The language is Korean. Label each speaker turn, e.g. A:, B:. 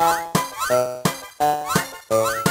A: Uh, uh, uh.